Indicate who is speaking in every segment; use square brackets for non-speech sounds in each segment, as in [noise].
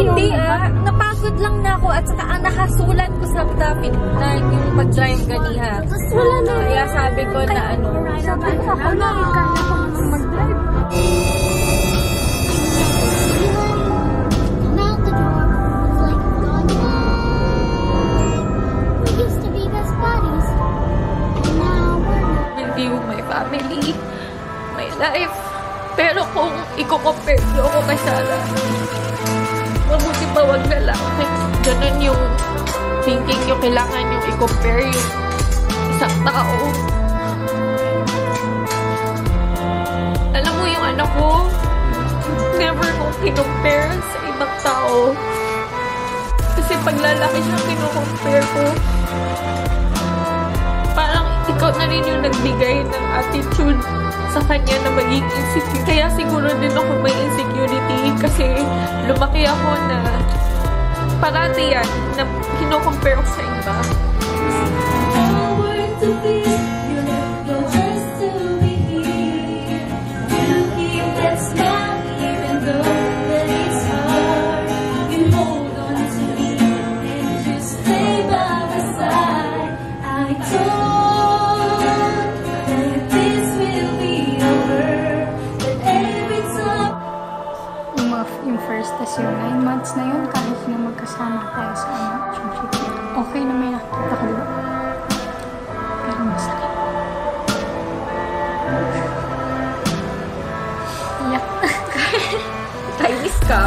Speaker 1: Hindi ah, napagod lang na ako at saka ang nakasulan ko sa traffic na yung mag-drive ganiha.
Speaker 2: Wala na.
Speaker 1: Kaya sabi ko na ano,
Speaker 2: Sabi ko ako na, kaya ko mag-drive.
Speaker 1: My family, my life. Pero kung i-compare ako kay Sarah, mabuti pa wag na lang. Ganun yung thinking nyo, kailangan yung i-compare yung isang tao. Alam mo yung anak ko, never kong kinumpare sa ibang tao. Kasi pag lalaki siya, kinukompare ko rin yung nagbigay ng attitude sa kanya na maging insecure. Kaya siguro din ako may insecurity kasi lumaki ako na parati yan na kinocompare ko sa iba.
Speaker 2: Yung, tas yung nine months na yun, kahit na magkasama tayo sa ano, relationship, okay na may nakita ko, diba? Pero masakit. Iyak.
Speaker 1: Chinese [laughs] ka.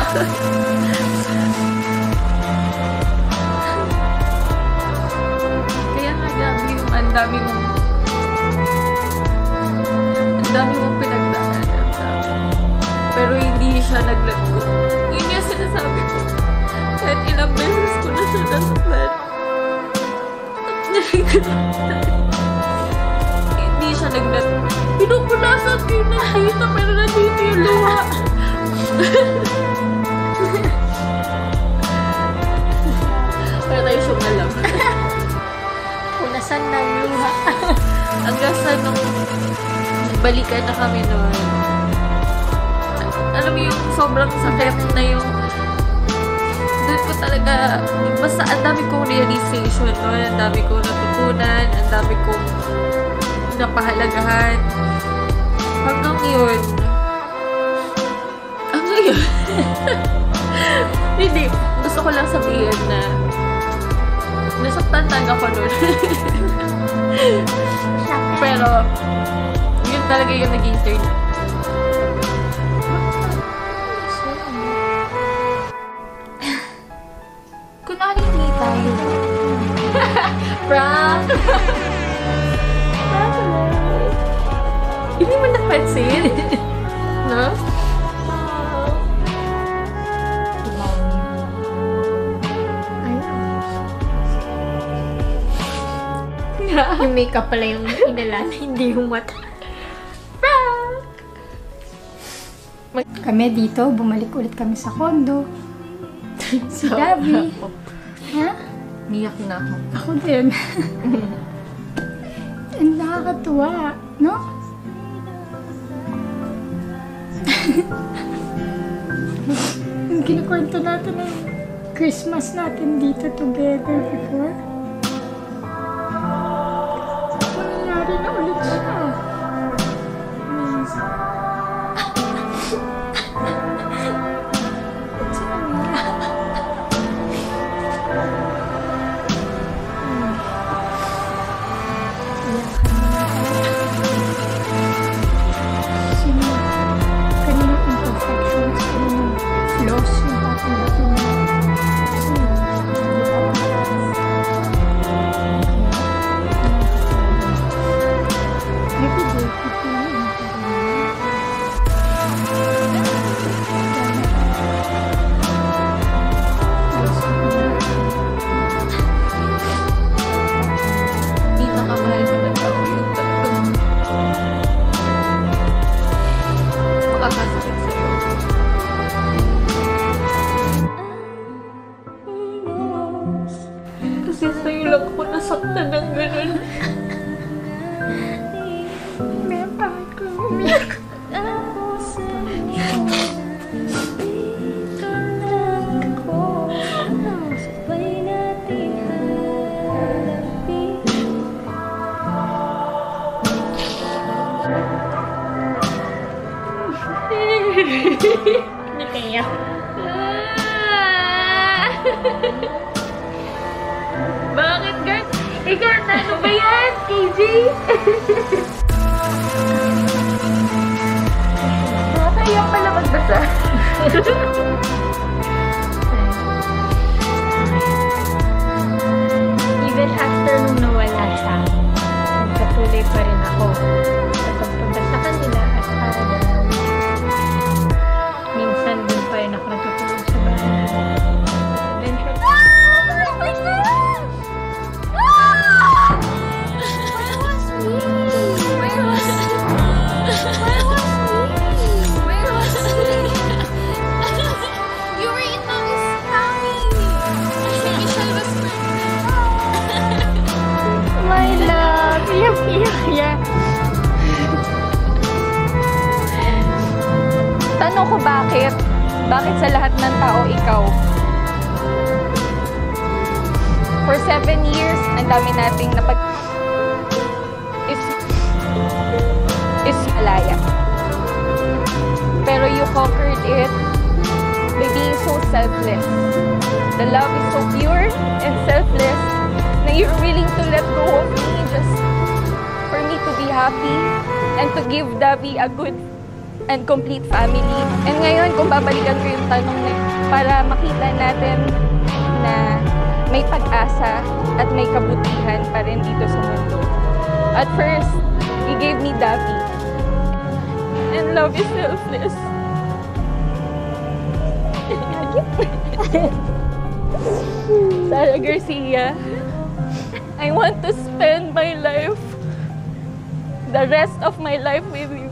Speaker 1: Kaya nga grabe yung ang dami mong ang dami mong pinagdaanan. Pero hindi siya naglago. Ilang beses ko na siya nasaktan. hindi siya naglago. Pinupunasan ko yung nandito pero nandito yung luha. Para tayo sumalam.
Speaker 2: Punasan ng luha. [laughs]
Speaker 1: Hanggang sa nung balikan na kami noon. Alam mo yung sobrang sakit na yung ko talaga, basta ang dami kong realization noon, ang dami kong natutunan, ang dami kong napahalagahan. Hanggang yun. Hanggang yun. [laughs] Hindi. Gusto ko lang sabihin na nasaktan talaga ako noon. [laughs] Pero, yun talaga yung naging turn.
Speaker 2: Hindi
Speaker 1: mo napansin? [laughs] no?
Speaker 2: yung makeup pala yung inalala, hindi yung mata. Kami dito, bumalik ulit kami sa condo. [laughs] Si Davi. [laughs] Ha?
Speaker 1: Niyak na ako.
Speaker 2: Ako din. [laughs] And nakakatuwa, no? [laughs] Yung kinikwento natin ng Christmas natin dito together before.
Speaker 1: Hindi
Speaker 2: kaya. Ah! [laughs] Bakit,
Speaker 3: girl? Ikaw, ano ba yan, KJ? Masaya pala magbasa. [laughs] Tanong ko bakit? Bakit sa lahat ng tao ikaw? For seven years, ang dami nating napag... is... is malaya. Pero you conquered it by being so selfless. The love is so pure and selfless na you're willing to let go of me just for me to be happy and to give Davi a good and complete family. And ngayon, kung babalikan ko yung tanong na para makita natin na may pag-asa at may kabutihan pa rin dito sa mundo. At first, you gave me Davi. And love is selfless. [laughs] Sarah Garcia, I want to spend my life, the rest of my life with you.